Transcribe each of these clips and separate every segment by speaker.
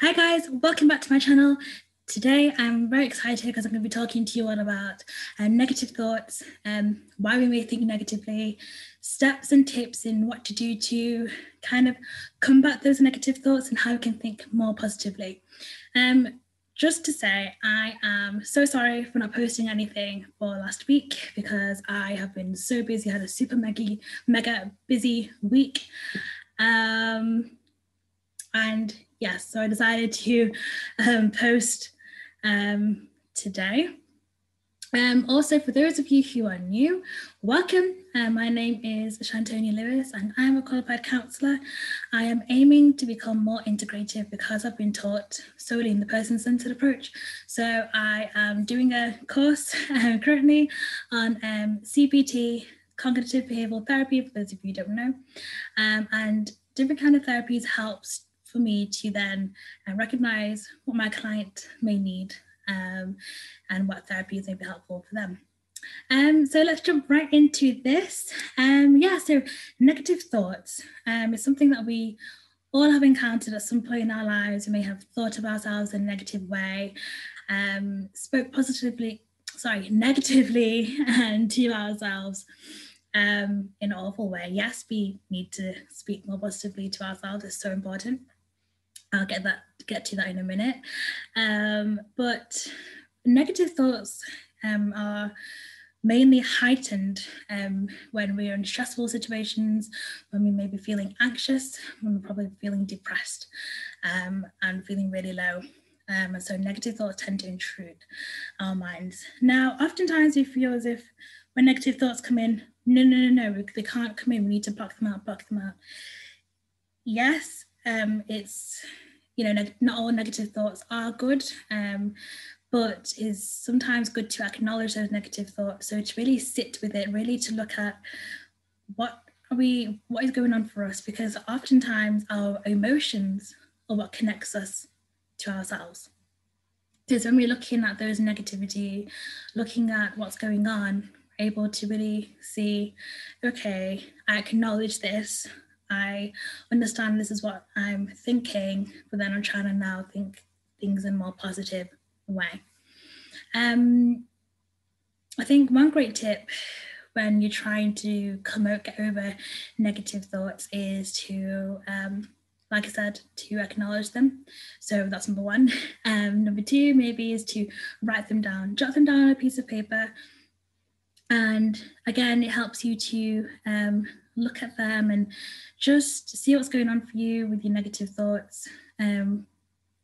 Speaker 1: Hi guys, welcome back to my channel. Today I'm very excited because I'm going to be talking to you all about um, negative thoughts, um, why we may think negatively, steps and tips in what to do to kind of combat those negative thoughts and how we can think more positively. Um, just to say, I am so sorry for not posting anything for last week because I have been so busy. Had a super mega, mega busy week. Um, and yes, so I decided to um, post um, today. Um, also, for those of you who are new, welcome. Uh, my name is Shantonia Lewis and I'm a qualified counsellor. I am aiming to become more integrative because I've been taught solely in the person-centered approach. So I am doing a course uh, currently on um, CBT, cognitive behavioural therapy, for those of you who don't know, um, and different kind of therapies helps for me to then uh, recognize what my client may need um, and what therapies may be helpful for them. Um, so let's jump right into this. Um, yeah, so negative thoughts um, is something that we all have encountered at some point in our lives. We may have thought of ourselves in a negative way, um, spoke positively, sorry, negatively and to ourselves um, in an awful way. Yes, we need to speak more positively to ourselves. It's so important. I'll get that get to that in a minute. Um, but negative thoughts um, are mainly heightened um, when we're in stressful situations, when we may be feeling anxious, when we're probably feeling depressed um, and feeling really low. Um, and so negative thoughts tend to intrude our minds. Now, oftentimes we feel as if when negative thoughts come in, no, no, no, no, they can't come in. We need to block them out, block them out. Yes, um, it's you know not all negative thoughts are good um, but is sometimes good to acknowledge those negative thoughts. So to really sit with it really to look at what are we what is going on for us because oftentimes our emotions are what connects us to ourselves. Because when we're looking at those negativity looking at what's going on able to really see okay i acknowledge this I understand this is what I'm thinking, but then I'm trying to now think things in a more positive way. Um, I think one great tip when you're trying to come out, get over negative thoughts is to, um, like I said, to acknowledge them. So that's number one. Um, number two, maybe is to write them down, jot them down on a piece of paper. And again, it helps you to um, look at them and just see what's going on for you with your negative thoughts. Um,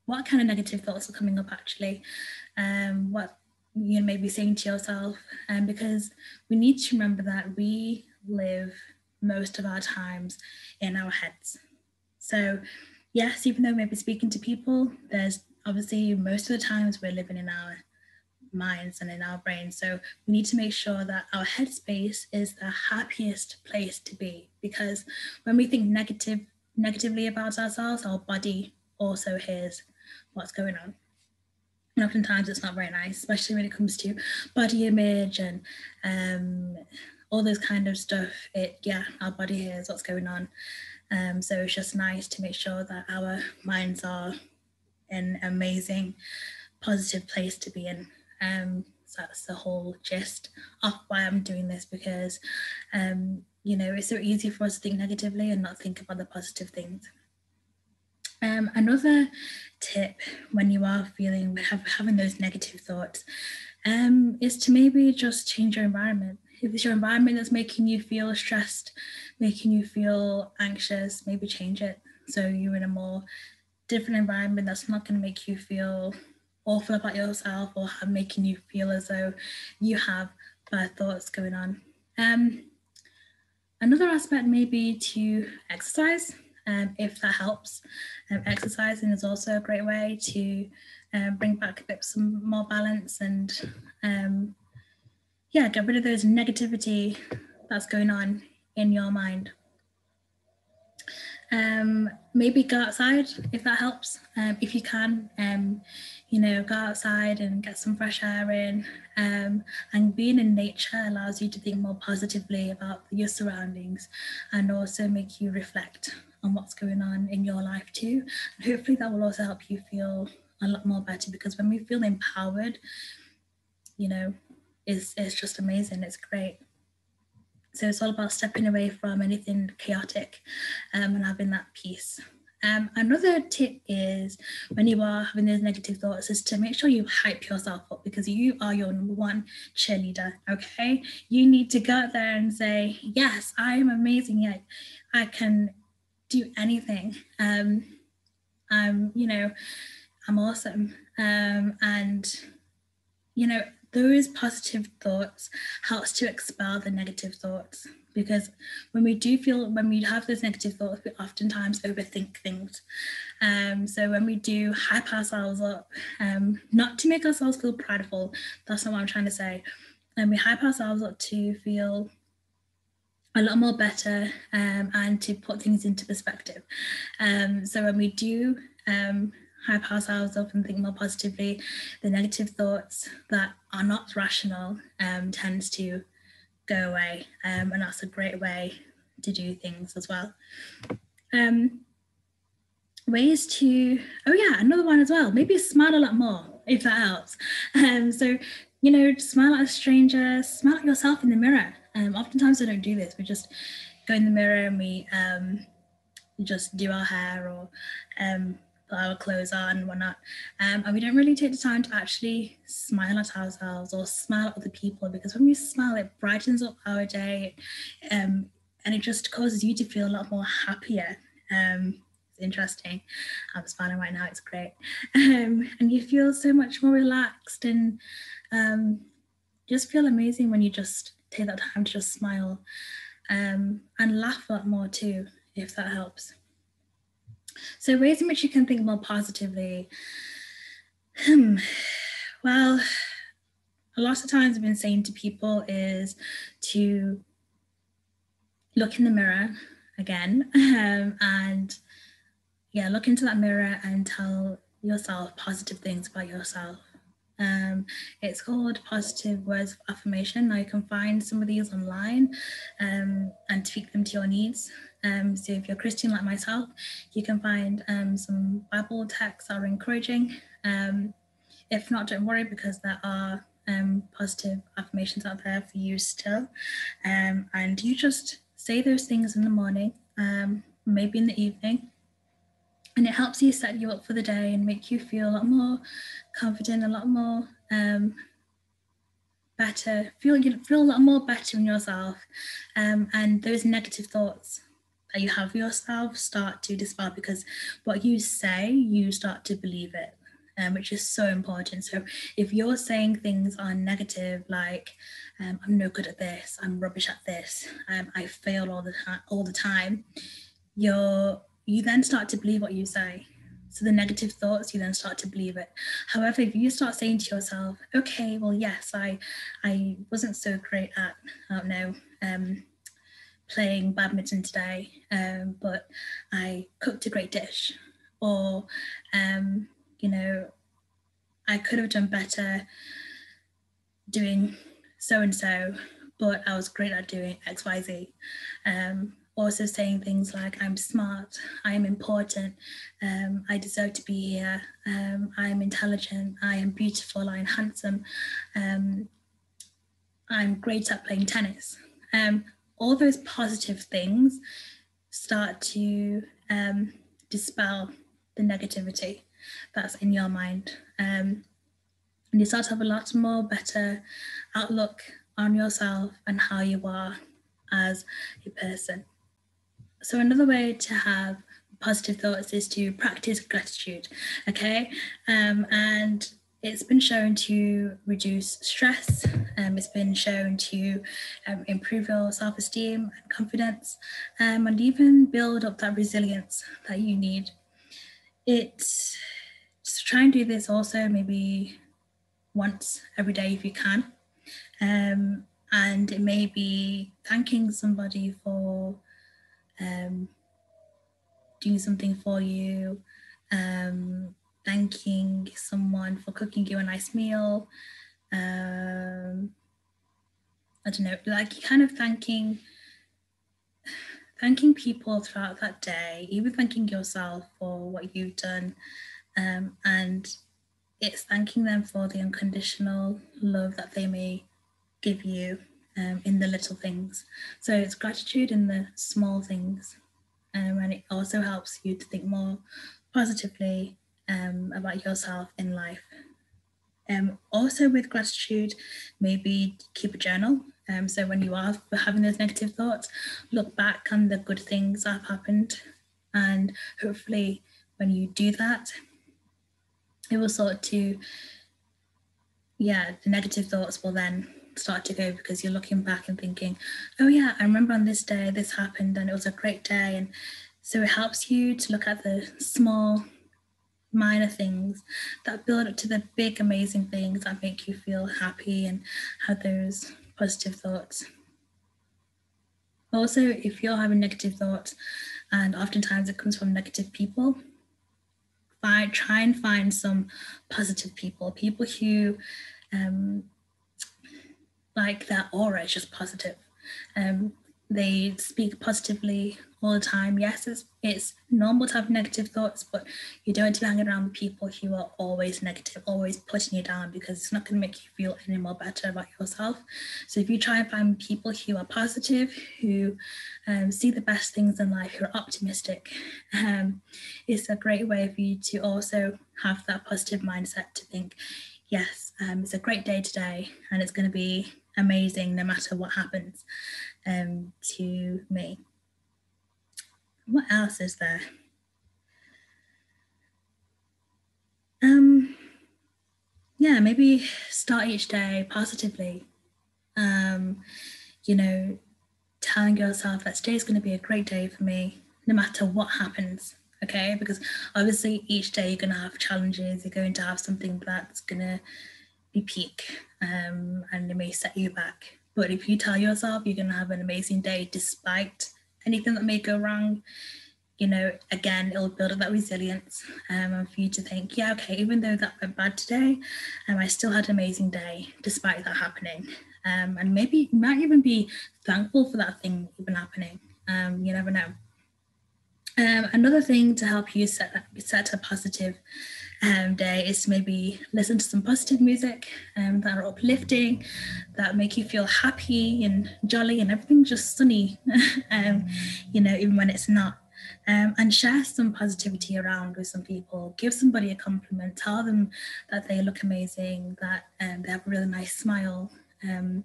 Speaker 1: what kind of negative thoughts are coming up actually? Um, what you may be saying to yourself, um, because we need to remember that we live most of our times in our heads. So, yes, even though we may speaking to people, there's obviously most of the times we're living in our minds and in our brains. So we need to make sure that our headspace is the happiest place to be because when we think negative negatively about ourselves, our body also hears what's going on. And oftentimes it's not very nice, especially when it comes to body image and um, all this kind of stuff. It yeah, our body hears what's going on. Um, so it's just nice to make sure that our minds are in an amazing, positive place to be in. Um, so that's the whole gist of why I'm doing this because, um, you know, it's so easy for us to think negatively and not think about the positive things. Um, another tip when you are feeling have, having those negative thoughts um, is to maybe just change your environment. If it's your environment that's making you feel stressed, making you feel anxious, maybe change it so you're in a more different environment that's not going to make you feel awful about yourself or making you feel as though you have bad thoughts going on. Um, another aspect may be to exercise, um, if that helps. Um, exercising is also a great way to um, bring back a bit some more balance and um, yeah, get rid of those negativity that's going on in your mind. Um, maybe go outside if that helps, um, if you can. Um, you know, go outside and get some fresh air in. Um, and being in nature allows you to think more positively about your surroundings and also make you reflect on what's going on in your life too. And hopefully that will also help you feel a lot more better because when we feel empowered, you know, is it's just amazing. It's great. So it's all about stepping away from anything chaotic um, and having that peace. Um, another tip is when you are having those negative thoughts is to make sure you hype yourself up because you are your number one cheerleader. Okay, you need to go out there and say, "Yes, I am amazing. Yeah, I can do anything. Um, I'm, you know, I'm awesome." Um, and you know, those positive thoughts helps to expel the negative thoughts. Because when we do feel when we have those negative thoughts we oftentimes overthink things. Um, so when we do hype ourselves up um, not to make ourselves feel prideful that's not what i'm trying to say. And we hype ourselves up to feel a lot more better um, and to put things into perspective. Um, so when we do um, hype ourselves up and think more positively the negative thoughts that are not rational um, tends to go away. Um, and that's a great way to do things as well. Um, ways to, oh yeah, another one as well, maybe smile a lot more if that helps. Um, so, you know, smile at a stranger, smile at yourself in the mirror. Um, oftentimes I don't do this. We just go in the mirror and we um, just do our hair or um, our clothes on and whatnot. Um, and we don't really take the time to actually smile at ourselves or smile at other people because when we smile, it brightens up our day um, and it just causes you to feel a lot more happier. Um, it's interesting. I'm smiling right now, it's great. Um, and you feel so much more relaxed and um, just feel amazing when you just take that time to just smile um, and laugh a lot more too, if that helps. So, ways in which you can think more positively. Hmm. Well, a lot of times I've been saying to people is to look in the mirror again um, and yeah, look into that mirror and tell yourself positive things about yourself. Um, it's called Positive Words of Affirmation. Now you can find some of these online um, and tweak them to your needs. Um, so if you're Christian like myself, you can find um, some Bible texts that are encouraging. Um, if not, don't worry because there are um, positive affirmations out there for you still. Um, and you just say those things in the morning, um, maybe in the evening, and it helps you set you up for the day and make you feel a lot more confident, a lot more better, feel you feel a lot more better in yourself, and those negative thoughts you have yourself start to dispel because what you say, you start to believe it. Um, which is so important. So if you're saying things are negative, like um, I'm no good at this, I'm rubbish at this, um, I fail all the time, all the time, you're you then start to believe what you say. So the negative thoughts, you then start to believe it. However, if you start saying to yourself, okay, well, yes, I I wasn't so great at, I don't know, um, playing badminton today, um, but I cooked a great dish. Or, um, you know, I could have done better doing so and so, but I was great at doing XYZ. Um, also saying things like I'm smart, I am important, um, I deserve to be here, um, I am intelligent, I am beautiful, I am handsome, um, I'm great at playing tennis. Um, all those positive things start to um, dispel the negativity that's in your mind. Um, and you start to have a lot more better outlook on yourself and how you are as a person. So, another way to have positive thoughts is to practice gratitude. Okay. Um, and it's been shown to reduce stress. Um, it's been shown to um, improve your self-esteem and confidence, um, and even build up that resilience that you need. It's just try and do this also maybe once every day if you can. Um, and it may be thanking somebody for um, doing something for you, um, thanking someone for cooking you a nice meal. Um, I don't know, like kind of thanking thanking people throughout that day, even thanking yourself for what you've done, um, and it's thanking them for the unconditional love that they may give you um, in the little things. So it's gratitude in the small things. Um, and it also helps you to think more positively um, about yourself in life. Um, also, with gratitude, maybe keep a journal. Um, so when you are having those negative thoughts, look back on the good things that have happened. And hopefully, when you do that, it will sort to, yeah, the negative thoughts will then start to go because you're looking back and thinking, oh, yeah, I remember on this day this happened and it was a great day. And so it helps you to look at the small, minor things that build up to the big, amazing things that make you feel happy and have those positive thoughts. Also, if you're having negative thoughts, and oftentimes it comes from negative people, find, try and find some positive people, people who um, like their aura is just positive. Um, they speak positively all the time. Yes, it's, it's normal to have negative thoughts, but you don't want to hang around people who are always negative, always putting you down because it's not going to make you feel any more better about yourself. So if you try and find people who are positive, who um, see the best things in life, who are optimistic, um, it's a great way for you to also have that positive mindset to think, yes, um, it's a great day today and it's going to be amazing no matter what happens um, to me. What else is there? Um, yeah, maybe start each day positively. Um, you know, telling yourself that today is going to be a great day for me, no matter what happens. Okay, because obviously each day you're going to have challenges, you're going to have something that's going to be peak um, and it may set you back. But if you tell yourself you're going to have an amazing day despite anything that may go wrong, you know, again, it'll build up that resilience um, and for you to think, yeah, okay, even though that went bad today, um, I still had an amazing day despite that happening. Um, and maybe you might even be thankful for that thing even happening. Um, you never know. Um, another thing to help you set, set a positive um, day is maybe listen to some positive music um, that are uplifting, that make you feel happy and jolly and everything's just sunny, um, you know, even when it's not. Um, and share some positivity around with some people. Give somebody a compliment. Tell them that they look amazing, that um, they have a really nice smile, um,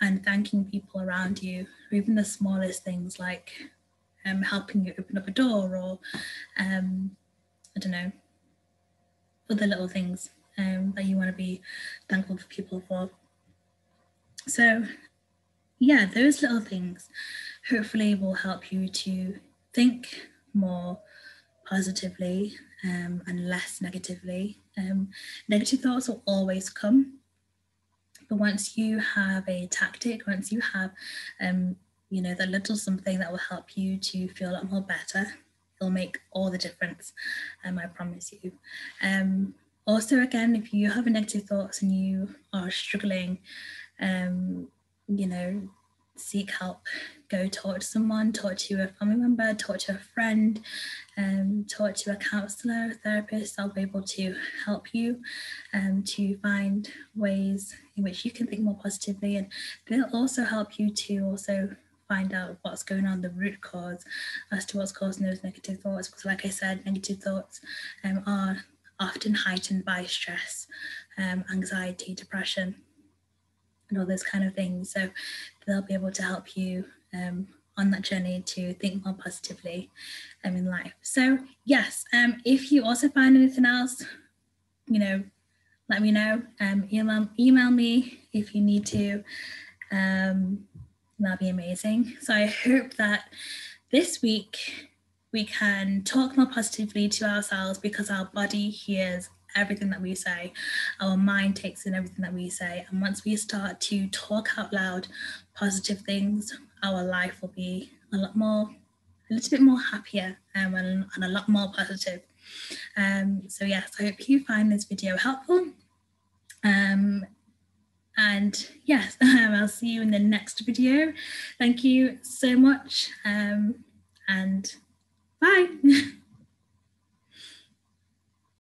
Speaker 1: and thanking people around you, or even the smallest things like um, helping you open up a door or um, I don't know, other little things um, that you want to be thankful for people for. So, yeah, those little things hopefully will help you to think more positively um, and less negatively. Um, negative thoughts will always come, but once you have a tactic, once you have, um, you know, the little something that will help you to feel a lot more better, it'll make all the difference. Um, I promise you. Um, also, again, if you have negative thoughts and you are struggling, um, you know, seek help. Go talk to someone, talk to a family member, talk to a friend, um, talk to a counsellor, a therapist. They'll be able to help you um, to find ways in which you can think more positively, and they'll also help you to also find out what's going on, the root cause as to what's causing those negative thoughts. Because, like I said, negative thoughts um, are often heightened by stress, um, anxiety, depression, and all those kind of things. So they'll be able to help you um, on that journey to think more positively um, in life. So yes, um, if you also find anything else, you know, let me know. Um, email email me if you need to. Um, that'd be amazing. So I hope that this week we can talk more positively to ourselves because our body hears everything that we say, our mind takes in everything that we say. And once we start to talk out loud positive things, our life will be a lot more, a little bit more happier um, and, and a lot more positive. Um, so yes, I hope you find this video helpful. Um, And yes, um, I'll see you in the next video. Thank you so much. Um, and bye.